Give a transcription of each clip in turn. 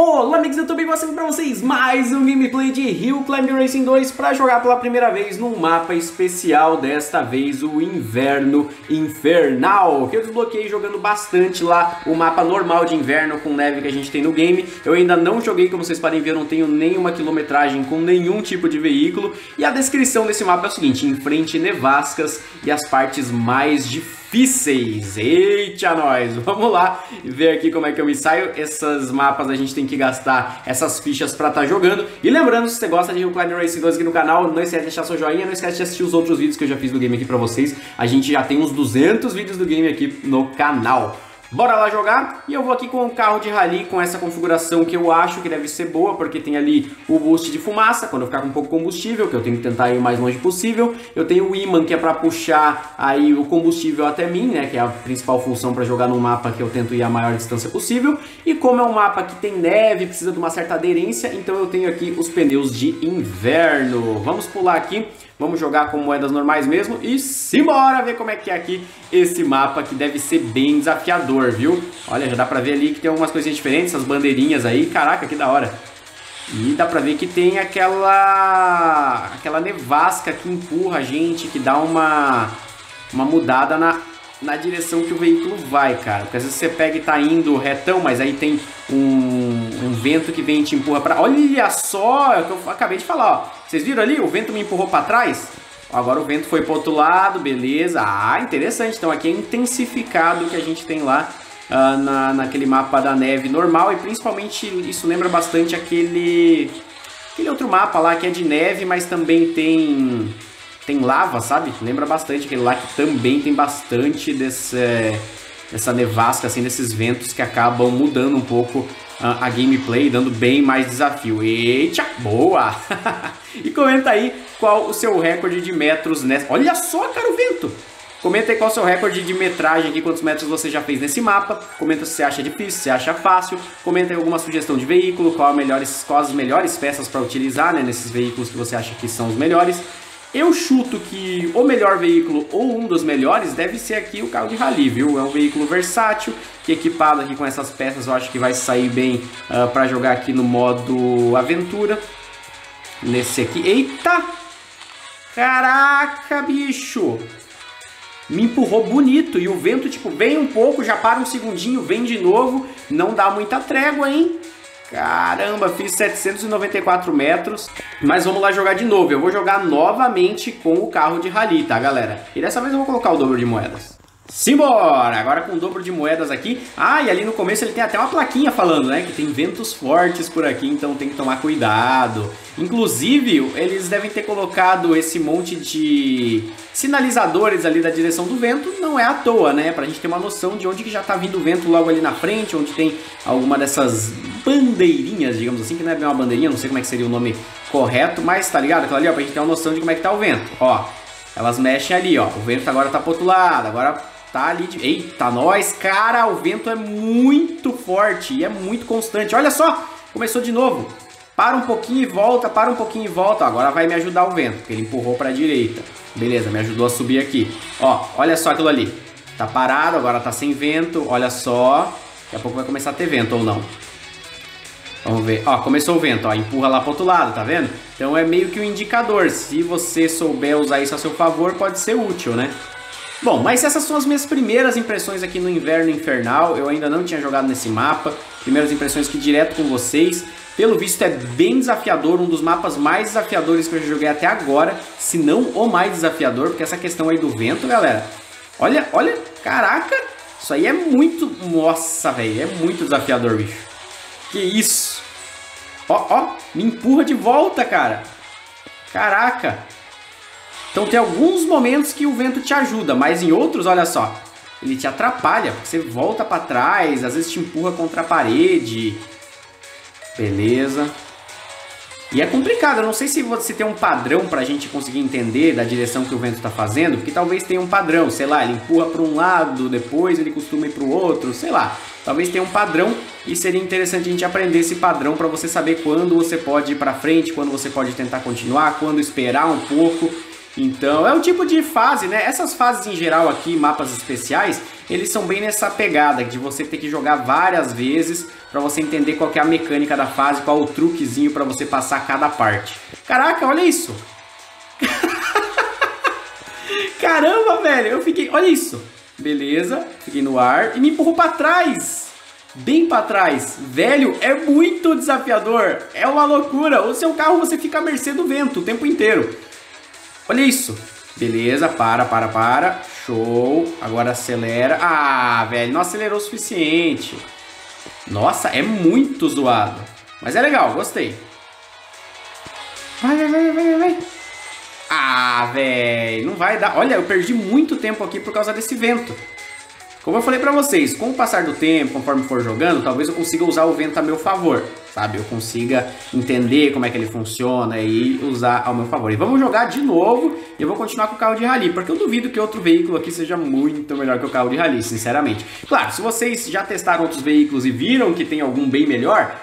Olá amigos do YouTube, passando para vocês mais um gameplay de Hill Climb Racing 2 para jogar pela primeira vez num mapa especial, desta vez o Inverno Infernal, que eu desbloqueei jogando bastante lá o mapa normal de inverno com neve que a gente tem no game. Eu ainda não joguei, como vocês podem ver, eu não tenho nenhuma quilometragem com nenhum tipo de veículo. E a descrição desse mapa é o seguinte, enfrente nevascas e as partes mais difíceis difíceis. Eita, nós! Vamos lá ver aqui como é que eu me saio. Esses mapas a gente tem que gastar essas fichas para estar tá jogando. E lembrando, se você gosta de Hill Climb Racing 2 aqui no canal, não esquece de deixar seu joinha, não esquece de assistir os outros vídeos que eu já fiz do game aqui para vocês. A gente já tem uns 200 vídeos do game aqui no canal. Bora lá jogar? E eu vou aqui com o carro de rally com essa configuração que eu acho que deve ser boa, porque tem ali o boost de fumaça, quando eu ficar com pouco combustível, que eu tenho que tentar ir o mais longe possível. Eu tenho o imã, que é para puxar aí o combustível até mim, né, que é a principal função para jogar num mapa que eu tento ir a maior distância possível. E como é um mapa que tem neve, precisa de uma certa aderência, então eu tenho aqui os pneus de inverno. Vamos pular aqui Vamos jogar com moedas normais mesmo e simbora ver como é que é aqui esse mapa que deve ser bem desafiador, viu? Olha, já dá pra ver ali que tem algumas coisinhas diferentes, essas bandeirinhas aí, caraca, que da hora. E dá pra ver que tem aquela aquela nevasca que empurra a gente, que dá uma, uma mudada na, na direção que o veículo vai, cara. Porque às vezes você pega e tá indo retão, mas aí tem um, um vento que vem e te empurra para. Olha só, é o que eu acabei de falar, ó. Vocês viram ali? O vento me empurrou para trás. Agora o vento foi pro outro lado, beleza. Ah, interessante. Então aqui é intensificado o que a gente tem lá uh, na, naquele mapa da neve normal. E principalmente isso lembra bastante aquele, aquele outro mapa lá que é de neve, mas também tem tem lava, sabe? Lembra bastante aquele lá que também tem bastante desse, dessa nevasca, assim, desses ventos que acabam mudando um pouco a gameplay, dando bem mais desafio. Eita, boa! e comenta aí qual o seu recorde de metros nessa... Olha só, cara, o vento! Comenta aí qual o seu recorde de metragem aqui, quantos metros você já fez nesse mapa. Comenta se você acha difícil, se acha fácil. Comenta aí alguma sugestão de veículo, qual, melhores, qual as melhores peças para utilizar né, nesses veículos que você acha que são os melhores. Eu chuto que o melhor veículo ou um dos melhores deve ser aqui o carro de rally, viu? É um veículo versátil, que equipado aqui com essas peças eu acho que vai sair bem uh, ah, para jogar aqui no modo aventura. Nesse aqui. Eita! Caraca, bicho! Me empurrou bonito e o vento, tipo, vem um pouco, já para um segundinho, vem de novo. Não dá muita trégua, hein? Caramba, fiz 794 metros. Mas vamos lá jogar de novo. Eu vou jogar novamente com o carro de rally, tá, galera? E dessa vez eu vou colocar o dobro de moedas. Simbora! Agora com o dobro de moedas aqui. Ah, e ali no começo ele tem até uma plaquinha falando, né? Que tem ventos fortes por aqui, então tem que tomar cuidado. Inclusive, eles devem ter colocado esse monte de sinalizadores ali da direção do vento. Não é à toa, né? Pra gente ter uma noção de onde que já tá vindo o vento logo ali na frente, onde tem alguma dessas bandeirinhas, digamos assim, que não é bem uma bandeirinha, não sei como é que seria o nome correto, mas tá ligado? Aquela ali, ó, pra gente ter uma noção de como é que tá o vento. Ó, elas mexem ali, ó. O vento agora tá pro outro lado, agora Tá ali de... Eita, nós, cara, o vento é muito forte e é muito constante. Olha só, começou de novo. Para um pouquinho e volta, para um pouquinho e volta. Agora vai me ajudar o vento, porque ele empurrou para a direita. Beleza, me ajudou a subir aqui. Ó, olha só aquilo ali. Tá parado, agora tá sem vento. Olha só. Daqui a pouco vai começar a ter vento ou não. Vamos ver. Ó, começou o vento, ó. Empurra lá pro outro lado, tá vendo? Então é meio que um indicador. Se você souber usar isso a seu favor, pode ser útil, né? Bom, mas essas são as minhas primeiras impressões aqui no Inverno Infernal. Eu ainda não tinha jogado nesse mapa. Primeiras impressões aqui direto com vocês. Pelo visto é bem desafiador, um dos mapas mais desafiadores que eu já joguei até agora, se não o mais desafiador, porque essa questão aí do vento, galera. Olha, olha, caraca, isso aí é muito, nossa, velho, é muito desafiador, bicho. Que isso? Ó, ó, me empurra de volta, cara. Caraca. Então tem alguns momentos que o vento te ajuda, mas em outros, olha só, ele te atrapalha, você volta para trás, às vezes te empurra contra a parede. Beleza. E é complicado, eu não sei se você tem um padrão para a gente conseguir entender da direção que o vento está fazendo, porque talvez tenha um padrão, sei lá, ele empurra para um lado, depois ele costuma ir para o outro, sei lá. Talvez tenha um padrão e seria interessante a gente aprender esse padrão para você saber quando você pode ir para frente, quando você pode tentar continuar, quando esperar um pouco Então, é um tipo de fase, né? Essas fases em geral aqui, mapas especiais, eles são bem nessa pegada de você ter que jogar várias vezes para você entender qual é a mecânica da fase, qual o truquezinho para você passar cada parte. Caraca, olha isso! Caramba, velho, eu fiquei, olha isso. Beleza, fiquei no ar e me empurrou para trás. Bem para trás. Velho, é muito desafiador. É uma loucura. O seu carro você fica à mercê do vento o tempo inteiro. Olha isso. Beleza, para, para, para. Show. Agora acelera. Ah, velho, não acelerou o suficiente. Nossa, é muito zoado. Mas é legal, gostei. Vai, vai, vai, vai, vai. Ah, velho, não vai dar. Olha, eu perdi muito tempo aqui por causa desse vento. Como eu falei pra vocês, com o passar do tempo, conforme for jogando, talvez eu consiga usar o vento a meu favor, sabe? Eu consiga entender como é que ele funciona e usar ao meu favor. E vamos jogar de novo e eu vou continuar com o carro de rally, porque eu duvido que outro veículo aqui seja muito melhor que o carro de rally, sinceramente. Claro, se vocês já testaram outros veículos e viram que tem algum bem melhor,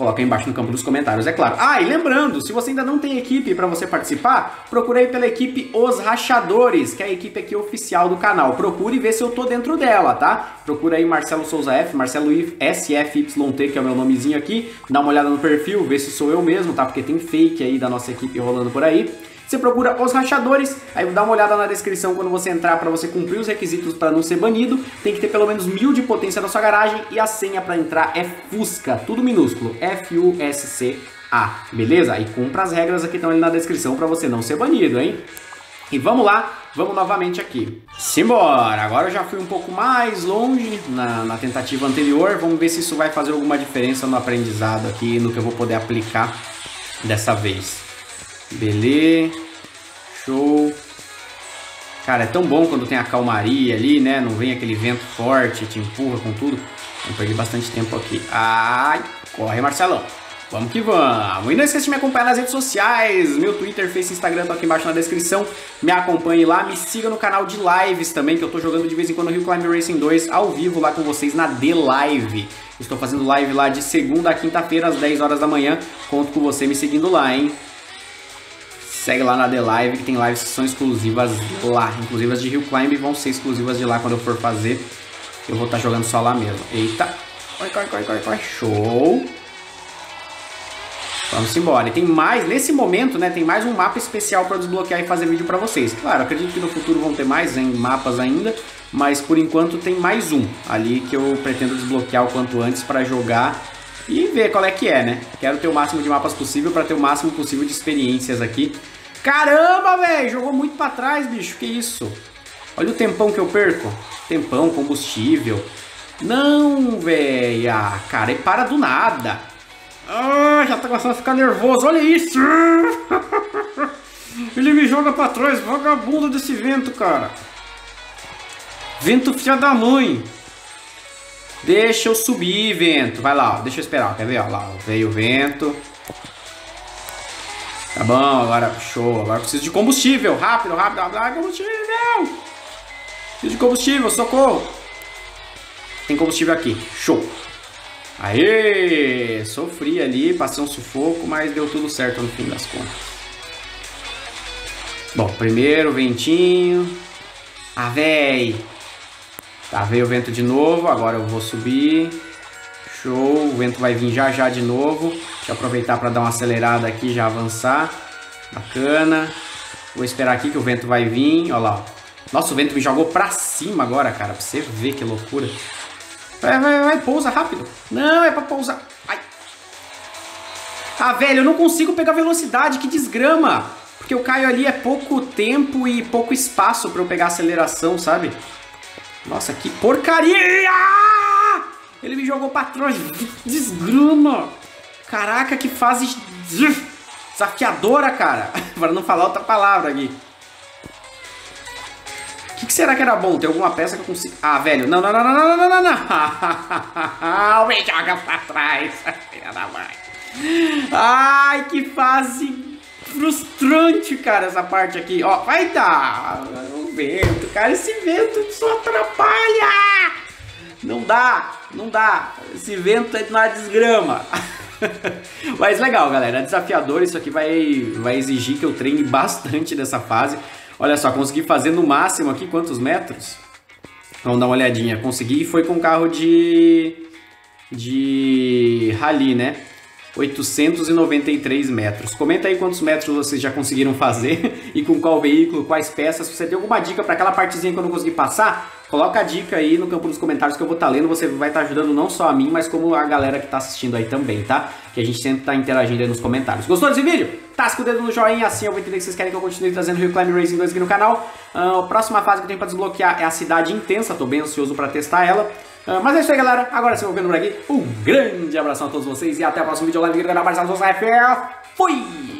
Coloca aí embaixo no campo dos comentários, é claro. Ah, e lembrando, se você ainda não tem equipe para você participar, procure aí pela equipe Os Rachadores, que é a equipe aqui oficial do canal. Procure ver se eu tô dentro dela, tá? Procura aí Marcelo Souza F, Marcelo SFYT, que é o meu nomezinho aqui. Dá uma olhada no perfil, vê se sou eu mesmo, tá? Porque tem fake aí da nossa equipe rolando por aí. Você procura os rachadores, aí dá uma olhada na descrição quando você entrar para você cumprir os requisitos para não ser banido. Tem que ter pelo menos mil de potência na sua garagem e a senha para entrar é Fusca, tudo minúsculo, F-U-S-C-A, beleza? E cumpra as regras aqui estão ali na descrição para você não ser banido, hein? E vamos lá, vamos novamente aqui. Simbora! Agora eu já fui um pouco mais longe na, na, tentativa anterior. Vamos ver se isso vai fazer alguma diferença no aprendizado aqui, no que eu vou poder aplicar dessa vez. Beleza. Show. Cara, é tão bom quando tem a calmaria ali, né? Não vem aquele vento forte, te empurra com tudo. Eu perdi bastante tempo aqui. Ai, corre, Marcelão. Vamos que vamos. E não esqueça de me acompanhar nas redes sociais. Meu Twitter, Face, Instagram tá aqui embaixo na descrição. Me acompanhe lá. Me siga no canal de lives também, que eu tô jogando de vez em quando Rio Climb Racing 2 ao vivo lá com vocês na The Live. Estou fazendo live lá de segunda a quinta-feira às 10 horas da manhã. Conto com você me seguindo lá, hein? Segue lá na The Live, que tem lives que são exclusivas lá. Inclusive as de Hill Climb vão ser exclusivas de lá quando eu for fazer. Eu vou estar tá jogando só lá mesmo. Eita! Corre, corre, corre, corre, corre. Show! Vamos embora. E tem mais, nesse momento, né, tem mais um mapa especial para desbloquear e fazer vídeo para vocês. Claro, acredito que no futuro vão ter mais hein, mapas ainda, mas por enquanto tem mais um ali que eu pretendo desbloquear o quanto antes para jogar e ver qual é que é, né? Quero ter o máximo de mapas possível para ter o máximo possível de experiências aqui. Caramba, velho! Jogou muito para trás, bicho. Que isso? Olha o tempão que eu perco. Tempão, combustível. Não, velho. Ah, cara, ele para do nada. Ah, já tá começando a ficar nervoso. Olha isso! Ele me joga pra trás. Vagabundo desse vento, cara. Vento filha da mãe. Deixa eu subir, vento. Vai lá, ó. Deixa eu esperar. Quer ver? Ó, lá, veio o vento. Tá bom, agora show. Agora preciso de combustível. Rápido, rápido, rápido. Combustível! Preciso de combustível, socorro. Tem combustível aqui. Show. Aê! Sofri ali, passei um sufoco, mas deu tudo certo no fim das contas. Bom, primeiro ventinho. Ah, véi. Tá, veio o vento de novo, agora eu vou subir. Show, o vento vai vir já já de novo. Deixa eu aproveitar para dar uma acelerada aqui, já avançar. Bacana. Vou esperar aqui que o vento vai vir, olha lá. Nossa, o vento me jogou pra cima agora, cara, pra você ver que loucura. Vai, vai, vai, pousa rápido. Não, é pra pousar. Ai. Ah, velho, eu não consigo pegar velocidade, que desgrama. Porque eu caio ali é pouco tempo e pouco espaço para eu pegar aceleração, sabe? Nossa, que porcaria! Ele me jogou pra trás. Desgrama! Caraca, que fase desafiadora, cara. Para não falar outra palavra aqui. O que, que, será que era bom? Tem alguma peça que eu consigo... Ah, velho. Não, não, não, não, não, não, não, não. me joga pra trás. Ai, que fase frustrante, cara, essa parte aqui. Ó, vai dar vento, cara. Esse vento só atrapalha. Não dá, não dá. Esse vento é uma desgrama. Mas legal, galera, é desafiador, isso aqui vai, vai exigir que eu treine bastante dessa fase. Olha só, consegui fazer no máximo aqui, quantos metros? Vamos dar uma olhadinha. Consegui e foi com carro de... de rally, né? 893 metros. Comenta aí quantos metros vocês já conseguiram fazer e com qual veículo, quais peças. Se você tem alguma dica para aquela partezinha que eu não consegui passar, coloca a dica aí no campo dos comentários que eu vou estar tá lendo. Você vai estar tá ajudando não só a mim, mas como a galera que está assistindo aí também, tá? Que a gente sempre está interagindo aí nos comentários. Gostou desse vídeo? Tasca o dedo no joinha, assim eu vou entender que vocês querem que eu continue trazendo Rio Climb Racing 2 aqui no canal. Uh, a próxima fase que eu tenho para desbloquear é a Cidade Intensa, tô bem ansioso para testar ela. Uh, mas é isso aí, galera. Agora sim, eu vou ficando por aqui. Um grande abração a todos vocês e até o próximo vídeo lá no canal Marcelo Fui!